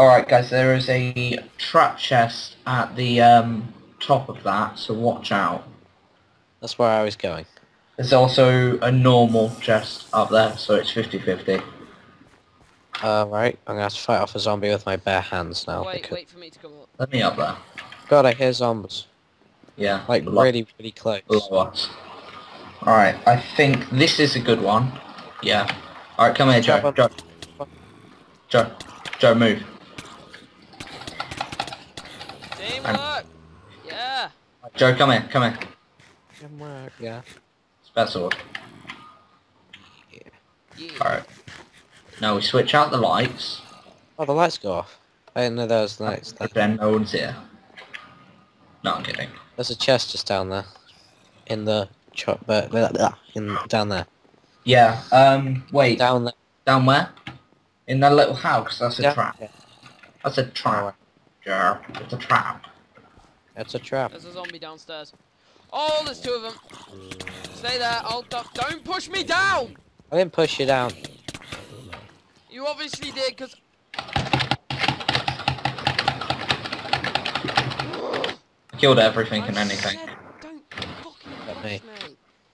Alright guys, there is a trap chest at the um, top of that, so watch out. That's where I was going. There's also a normal chest up there, so it's 50-50. Uh, I'm gonna have to fight off a zombie with my bare hands now. wait, because... wait for me to come up. Let me up there. God, I hear zombies. Yeah. Like, below- really, really close. Alright, I think this is a good one. Yeah. Alright, come here, Joe. Jump Joe. Joe. Joe, move. Teamwork! Yeah! Joe, come here, come here. Teamwork, Yeah. Spare sword. Yeah. Alright. Now we switch out the lights, Oh, the lights go off. I didn't know there was lights but then no one's here. No, I'm kidding. There's a chest just down there. In the chop, but in down there. Yeah, um, wait, down, there. Down where? In that little house, that's a Yeah. trap. That's a trap. Joe, it's a trap. It's a trap. There's a zombie downstairs. Oh, there's two of them. Stay there. I'll duck. Don't push me down! I didn't push you down. You obviously did, because... Killed everything and anything. Don't fucking Let me. me.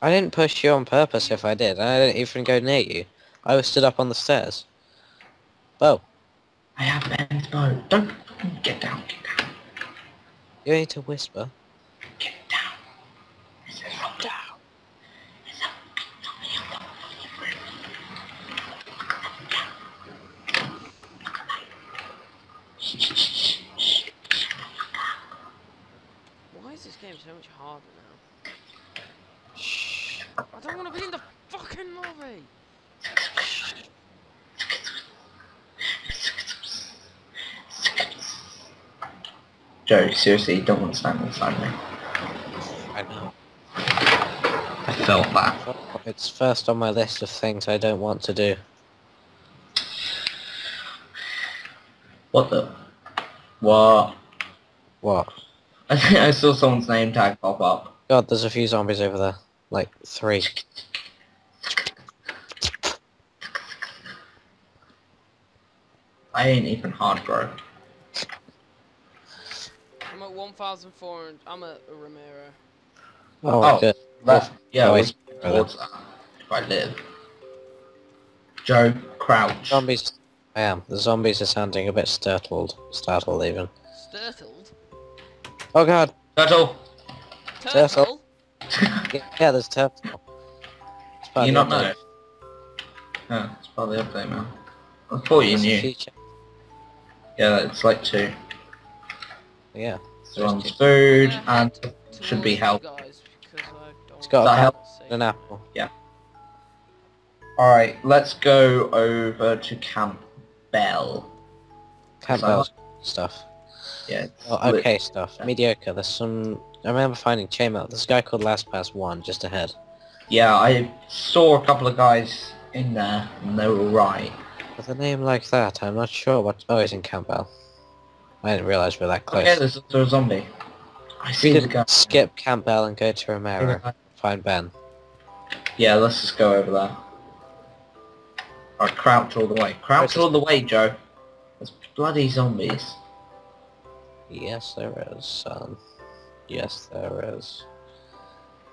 I didn't push you on purpose if I did. I didn't even go near you. I was stood up on the stairs. Oh, I have Ben's bow. Don't get down, get down, you need to whisper. get down. Lock down. Why is this game so much harder now? Shh. I don't want to be in the fucking lobby! Joe, seriously, you don't want to stand inside me. I know. I felt that. It's first on my list of things I don't want to do. What the? What? What? I think I saw someone's name tag pop up. God, there's a few zombies over there. Like, three. I ain't even hard, bro. I'm at 1,400. I'm at a Romero. Oh, Oh. good. That, yeah, Oh, I I was towards that. If I live. Joe, crouch. Zombies. I am. The zombies are sounding a bit startled. Startled, even. Sturtled? Oh god! Turtle! Turtle? Yeah, yeah there's turtle. You not the know? Yeah, it's part of the update, man. I thought you knew. Yeah, it's like two. Yeah. So one's food and should be towards help. you Guys, because I don't It's got That help? apple and an apple. Alright, let's go over to Camp Bell. Campbell's stuff. Yeah. Oh, okay stuff. Mediocre. There's some... I remember finding chainmail. There's a guy called LastPass 1 just ahead. Yeah, I saw a couple of guys in there and they were right. With a name like that, I'm not sure what... Oh, he's in Campbell. I didn't realise we we're that close. Okay, there's also a zombie. I see the guy. skip Campbell and go to Romero. Find Ben. Yeah, let's just go over there. Alright, crouch all the way. Crouch Where's all the way, Joe. There's bloody zombies. Yes, there is, son. Yes, there is.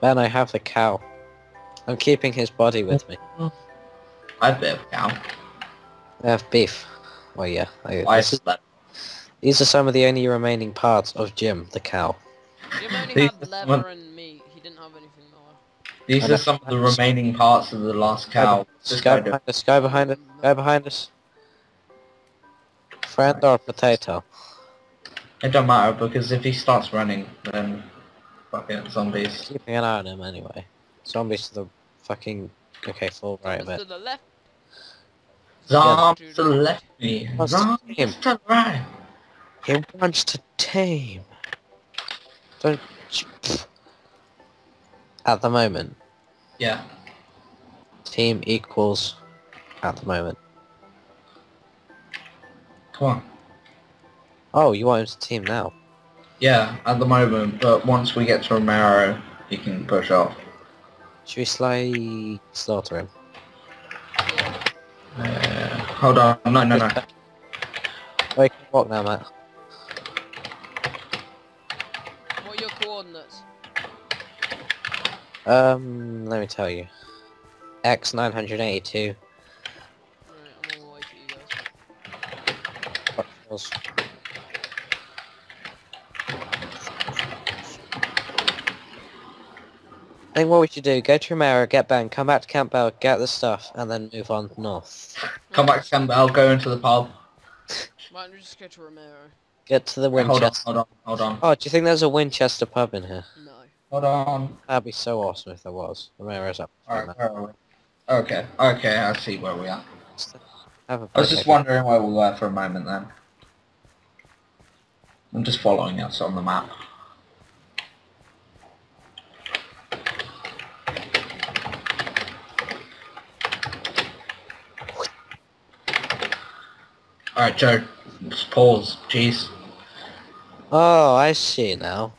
Ben, I have the cow. I'm keeping his body with me. Bit of a cow. I have beef. Well, yeah. I, I slept. These are some of the only remaining parts of Jim, the cow. Jim only These- had leather and meat. He didn't have anything more. These I are some of the remaining parts of the last cow. This Just guy kind of, behind us, guy behind us, guy behind us. Friend or potato? it don't matter because if he starts running, then fucking zombies. Keeping an eye on him anyway. Zombies to the fucking... Okay, full right a Zombies bit. to the left. Zombies to the left me. Zombies to the right. He wants to tame. Don't... At the moment, Yeah. team equals at the moment. Come on. Oh, you want him to team now? Yeah, at the moment, but once we get to Romero, he can push off. Should we sly slaughter him? Uh, hold on. No, no, no. Can walk now, Matt. Um, let me tell you. X 982. Alright, I'm on the way to you guys. What else? I think what we should do, go to Romero, get Ben, come back to Campbell, get the stuff, and then move on north. Come back to Campbell, go into the pub. Might just go to Romero. Get to the Hold on, Winchester. hold on, hold on. Oh, do you think there's a Winchester pub in here? No. Hold on. That'd be so awesome if there was. Romero's up. Alright, where are we? Okay, okay, I see where we are. I was just wondering where we were for a moment then. I'm just following us on the map. Alright, Joe, just pause, jeez. Oh, I see now.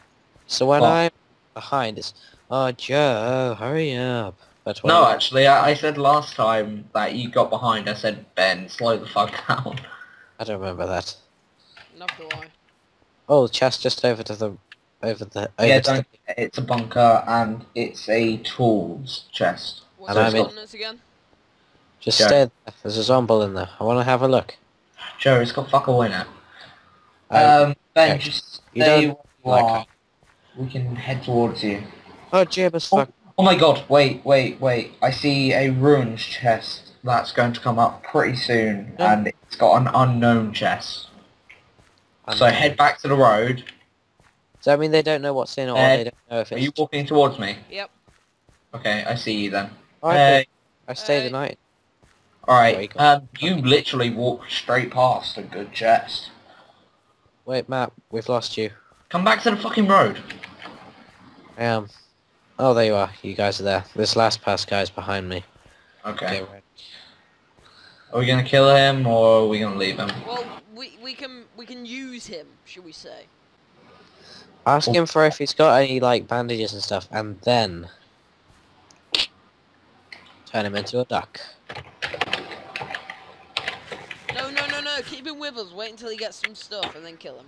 So when? I'm behind, it's oh Joe, hurry up. But when No, actually, I, I said last time that you got behind, I said, Ben, slow the fuck down. I don't remember that. Enough do I. Oh, chest just over to the over the over yeah, the, don't, it's a bunker and it's a tools chest. What's And your I'm in- again? just Yeah. stay there. There's a zombie in there. I want to have a look. Joe, it's got fuck all in it. Uh, Um, Ben, okay. just You stay don't where you like are. We can head towards you. oh, Jib as Oh, fuck. oh my god, wait, wait, wait. I see a ruins chest that's going to come up pretty soon, Yeah. and it's got an unknown chest. So head back to the road. Does that mean they don't know what's in, or Uh, they don't know if Are you walking towards me? Yep. Okay, I see you then. Oh, I, Hey, I stayed Hey. the night. alright, There you um, you literally walked straight past a good chest. Wait, Matt, we've lost you. Come back to the fucking road. I am. Oh, there you are. You guys are there. This last pass guy's behind me. Okay. Okay. Are we gonna kill him, or are we gonna leave him? Well, we we can we can use him, should we say? Ask him for if he's got any like bandages and stuff, and then turn him into a duck. No, no, no, no. Keep him with us. Wait until he gets some stuff and then kill him.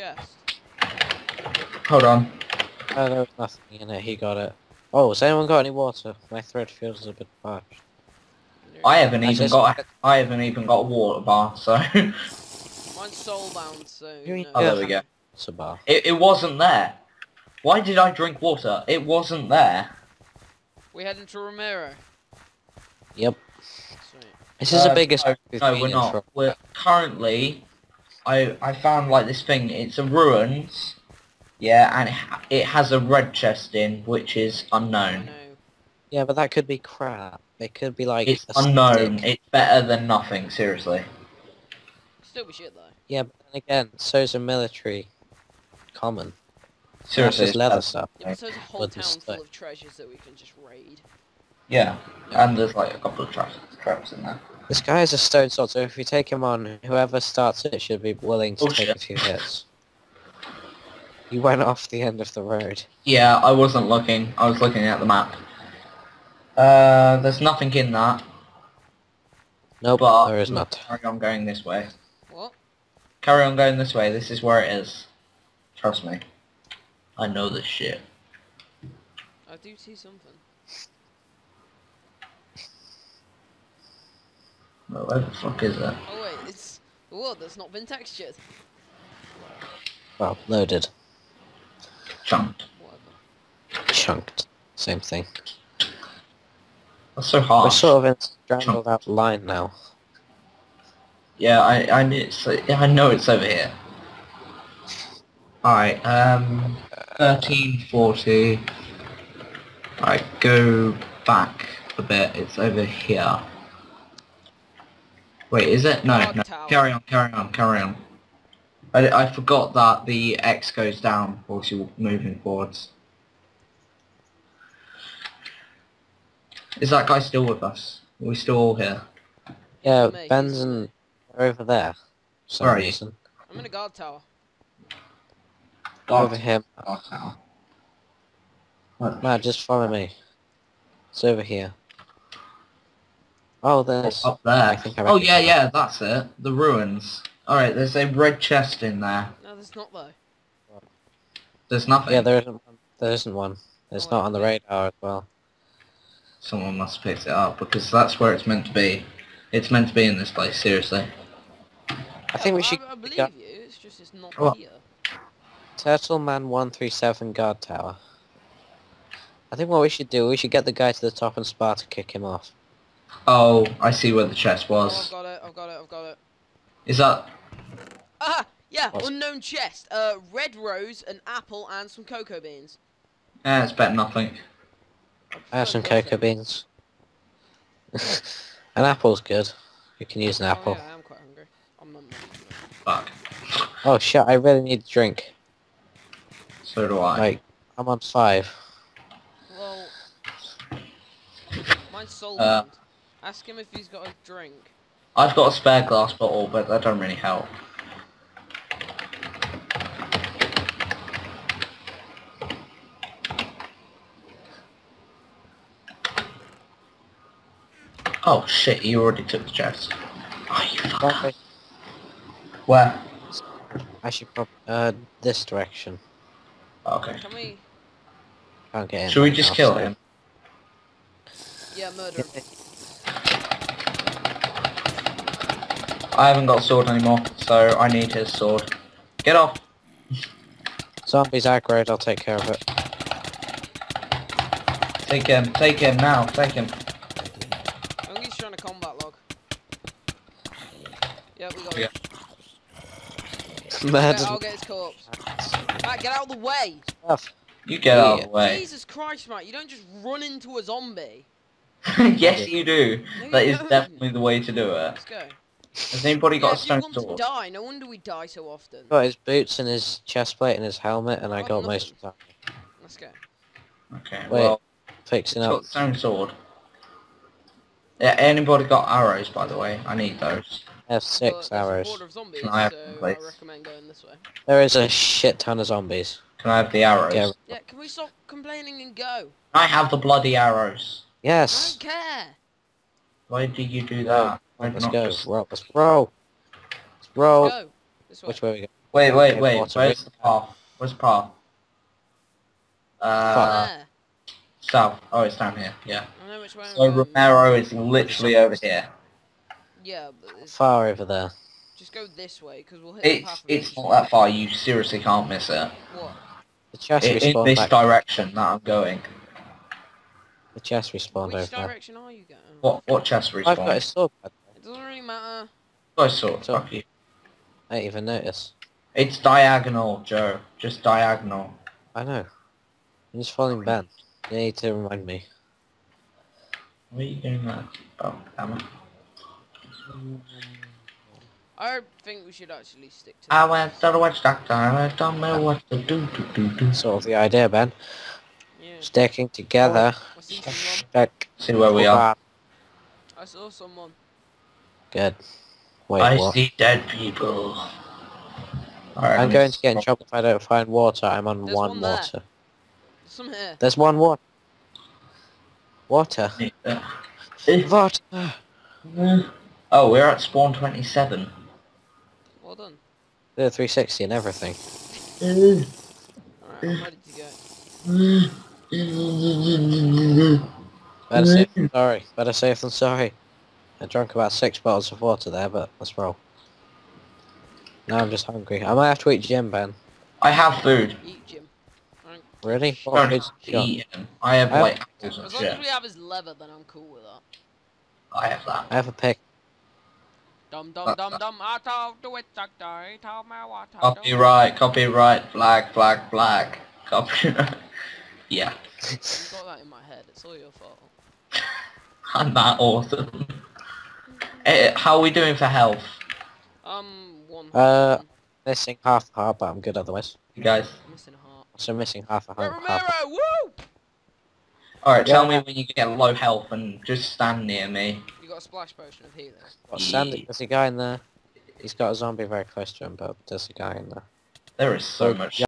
Chest? Hold on. Oh, there was nothing in it. He got it. Oh, has anyone got any water? My throat feels a bit parched. I haven't I even got. A, I haven't even got a water bar. So. Mine's soulbound, so. You- no. oh, there we go. It's a bar. It, it wasn't there. Why did I drink water? It wasn't there. We heading to Romero. Yep. Sweet. This is the Uh, biggest. No, we've no been we're not. for- We're currently. I I found like this thing. It's a ruins. Yeah, and it, ha- it has a red chest in, which is unknown. Yeah, but that could be crap. It could be like It's a unknown. stick. It's better than nothing. Seriously. Still be shit though. Yeah, but then again, so's a military common. Seriously. It's leather stuff. Yeah, but so there's a whole town full of treasures that we can just raid. Yeah, and there's like a couple of traps traps in there. This guy is a stone sword, so if we take him on, whoever starts it should be willing to Oh, take a few hits. You went off the end of the road. Yeah, I wasn't looking. I was looking at the map. Uh, there's nothing in that. Nope, But there is not. Carry on going this way. What? Carry on going this way. This is where it is. Trust me. I know this shit. I do see something. Well, where the fuck is that? Oh wait, it's the world that's not been textured. Well, loaded. Chunked. Whatever. Chunked. Same thing. That's so hard. We're sort of in strangled out line now. Yeah, I I knew it's, I know it's over here. Alright, um, thirteen forty. Alright, go back a bit. It's over here. Wait, is it? No, no. tower. Carry on, carry on, carry on. I, I forgot that the X goes down whilst you're moving forwards. Is that guy still with us? Are we still all here? Yeah, Mate, Ben's he's- and over there. For some Where are you? reason. I'm in a guard tower. Over here. Guard tower. What? Man, just follow me. It's over here. Oh, there's... Up I there. think I Oh yeah, recognise yeah, that's it. The ruins. Alright, there's a red chest in there. No, there's not though. There's nothing. Yeah, there isn't one. There isn't one. It's Oh, not on the radar as well. Someone must have picked it up because that's where it's meant to be. It's meant to be in this place, seriously. I think we should I, I believe you. It's just it's not Oh. here. Turtle Man 137 guard tower. I think what we should do, we should get the guy to the top and Sparta kick him off. Oh, I see where the chest Oh, I've was. got it. I've got it. I've got it. Is that... Ah, yeah. What's- Unknown chest. Uh, red rose, an apple, and some cocoa beans. Yeah, it's better than nothing. I have some cocoa nothing. beans. an apple's good. You can use an Oh, apple. yeah, I am quite hungry. I'm not. Fuck. Oh shit, I really need a drink. So do I. Like, I'm on five. Well, mine's soul Uh. Bound. Ask him if he's got a drink. I've got a spare glass bottle, but that don't really help. Oh shit, you already took the chest. Oh, you fucker. Where? I should prob- uh, this direction. Okay. Can we? Can't get in. Should we just kill him? Yeah, murder. him. I haven't got a sword anymore, so I need his sword. Get off! Zombies aggroed, I'll take care of it. Take him, take him now, take him. I think he's trying to combat log. Yeah, we got Yeah. him. Murdered. Yeah, I'll get his corpse. Matt, get out of the way! Stuff. You get out of the way. Jesus Christ, Matt, you don't just run into a zombie. yes, you do. No, That you is don't. definitely the way to do it. Let's go. Has anybody Yeah, got a if you stone want to sword? die, no wonder we die so often. Got his boots and his chest plate and his helmet, and I Oh, got most of that. Let's go. Okay, Wait, well, Fixing up. got stone sword. Yeah, anybody got arrows, by the way? I need those. I have six there's a arrows. zombies, Can I have so them, I please? recommend going this way. There is a shit ton of zombies. Can I have the arrows? Yeah. Yeah, can we stop complaining and go? I have the bloody arrows. I Yes. don't care. Why did you do that? Why Let's not go. just- Roll. Let's roll. Let's roll. Go. This way. Which way we go? Wait, wait, Okay, wait. water, Where's wait. the path? Where's the path? Uh, there. south. Oh, it's down here. Yeah. I know which way I'm So going. Romero is literally over here. Yeah, but it's, Far over there. just go this way, because we'll hit the It's path it's eventually. not that far. You seriously can't miss it. What? The chest In, in this back. direction that I'm going. The chest respawned Which over there. direction are you going? What what chest I've got respawn? his sword. by the way. It doesn't really matter. I saw. So- Fuck you. I didn't even notice. It's diagonal, Joe. Just diagonal. I know. I'm just following Ben. You need to remind me. What are you doing there? Oh, damn it. I think we should actually stick to I went to the witch doctor and I don't know ah. what to do. do, do, do. Sort of the idea, Ben. Yeah. Sticking together. I see. Back. See where we are. I saw someone. Good. Wait, I what? see dead people. Alright, I'm going to get in trouble if I don't find water. I'm on There's one, one there. water. There's some here. There's one water. Uh, water. Water. Oh, we're at spawn 27. Well done. Did a 360 and everything. Alright, I'm ready to go. Better safe than sorry. Better safe than sorry. I drank about six bottles of water there, but let's roll. Now I'm just hungry. I might have to eat Jim, Ben. I have food. Eat Jim. Really? I What don't food's have to eat him. I have I have- like apples and As long as we have his leather, then I'm cool with that. I have that. I have a pick. Dum dum uh, dum dum. I talk to it, doctor. He told me what. Copyright, copyright, flag, flag, flag. Copyright. yeah. You got that in my head. It's all your fault. I'm that awesome. Eh, how are we doing for health? Um, one. Uh. Missing half a heart, but I'm good otherwise. You guys? missing a heart. So missing half a Wait, heart. Half a... Romero, woo! Alright, tell me when you get low health and just stand near me. You got a splash potion of healing. What's Sandy? There's a guy in there. He's got a zombie very close to him, but there's a guy in there. There is so So, much yeah.